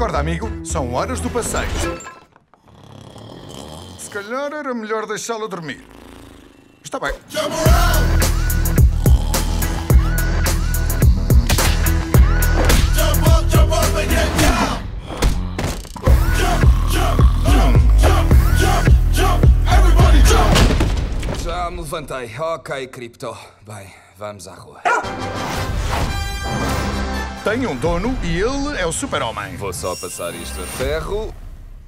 Acorda, amigo. São horas do passeio. Se calhar era melhor deixá-lo dormir. Está bem. Já me levantei. Ok, Crypto. Bem, vamos à rua. Tem um dono e ele é o super-homem. Vou só passar isto a ferro.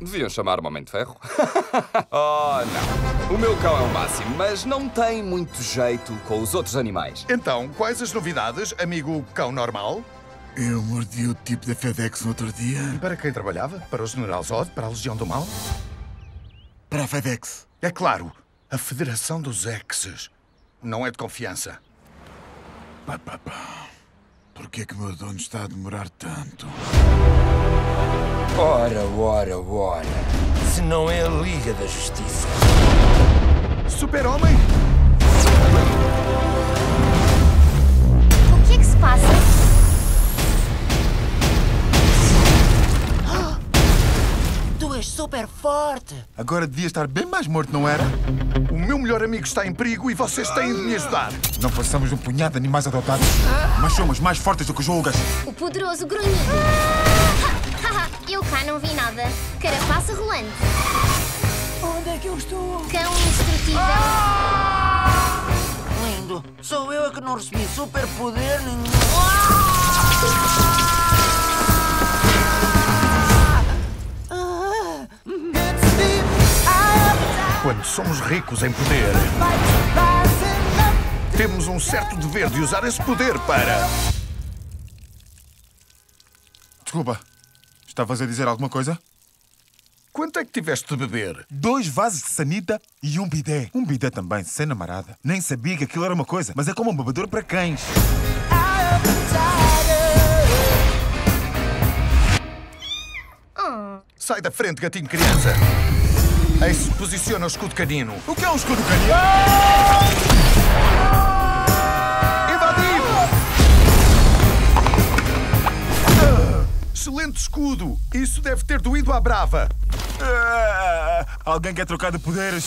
Deviam chamar-me Homem de Ferro. oh, não. O meu cão é o máximo, mas não tem muito jeito com os outros animais. Então, quais as novidades, amigo cão normal? Eu mordi o tipo da FedEx no outro dia. Para quem trabalhava? Para o General Zod? Para a Legião do Mal? Para a FedEx. É claro, a Federação dos Exes. Não é de confiança. Pá, pá, pá. Por que é que meu dono está a demorar tanto? Ora, ora, ora. Se não é a Liga da Justiça. Super-Homem? O que é que se passa? És super forte. Agora devia estar bem mais morto, não era? O meu melhor amigo está em perigo e vocês têm de me ajudar. Não passamos de um punhado de animais adotados. Mas somos mais fortes do que julgas. O poderoso grunhido. Eu cá não vi nada. Carapaça rolante. Onde é que eu estou? Cão indestrutível. Lindo. Sou eu a que não recebi superpoder nenhum. Quando somos ricos em poder, temos um certo dever de usar esse poder para. Desculpa. Estavas a dizer alguma coisa? Quanto é que tiveste de beber? Dois vasos de sanita e um bidé. Um bidé também, sem namorada. Nem sabia que aquilo era uma coisa, mas é como um bebedor para cães. Sai da frente, gatinho criança. Ace posiciona o escudo canino. O que é um escudo canino? Invadido! Ah, Excelente escudo! Isso deve ter doído à brava. Ah, alguém quer trocar de poderes?